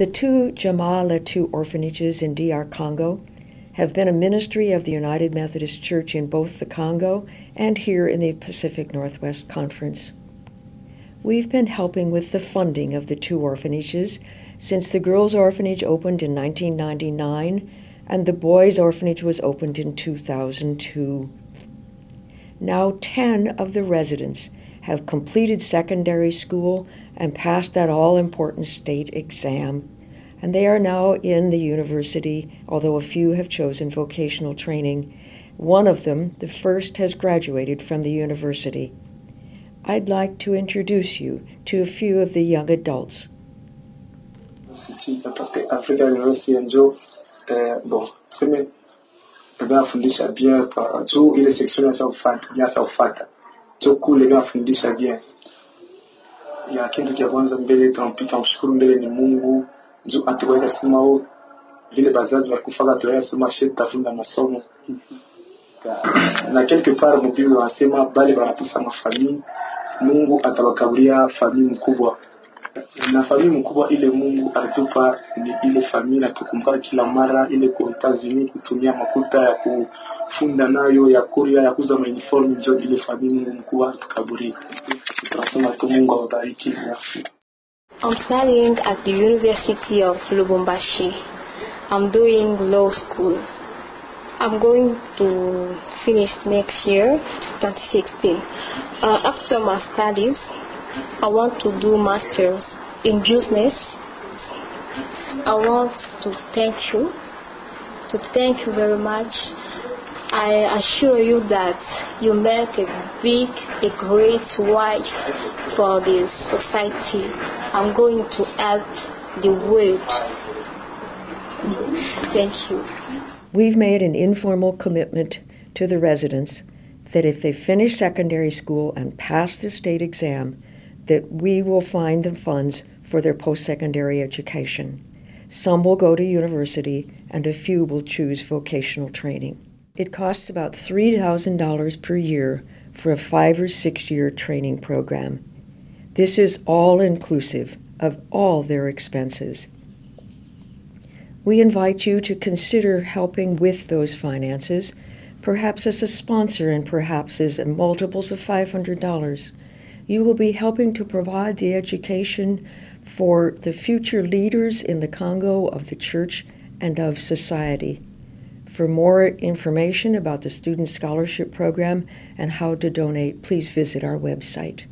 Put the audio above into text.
The two Jamaa orphanages in DR Congo have been a ministry of the United Methodist Church in both the Congo and here in the Pacific Northwest Conference. We've been helping with the funding of the two orphanages since the girls' orphanage opened in 1999 and the boys' orphanage was opened in 2002. Now, 10 of the residents have completed secondary school and passed that all important state exam and they are now in the university, although a few have chosen vocational training. One of them, the first, has graduated from the university. I'd like to introduce you to a few of the young adults. Tuku les gars bien. Ya kitu cha kwanza mbele tutamshukuru mbele ni Mungu. nzu atuweka sema wewe vile bazazi walikufaka sema shit tafunda masomo na quelque part mubili wanasema bali banapisa mafamii mungu atawakabulia famii mkubwa na familia mkubwa ile Mungu alitupa ni ile famii na tukumbuka kila mara ile kwa Etazini kutumia makuta ya kufunda nayo ya kuria ya kuza uniform njo ile familia mkubwa tukaburi tunasema tu Mungu awabariki merci I'm studying at the University of Lubumbashi. I'm doing law school. I'm going to finish next year, 2016. Uh, after my studies, I want to do masters in. I want to thank you, to thank you very much. I assure you that you make a big, a great wife for the society. I'm going to help the world. Thank you. We've made an informal commitment to the residents that if they finish secondary school and pass the state exam, that we will find the funds for their post-secondary education. Some will go to university and a few will choose vocational training. It costs about $3,000 per year for a five or six year training program. This is all inclusive of all their expenses. We invite you to consider helping with those finances, perhaps as a sponsor and perhaps as multiples of $500. You will be helping to provide the education for the future leaders in the Congo of the church and of society. For more information about the Student Scholarship Program and how to donate, please visit our website.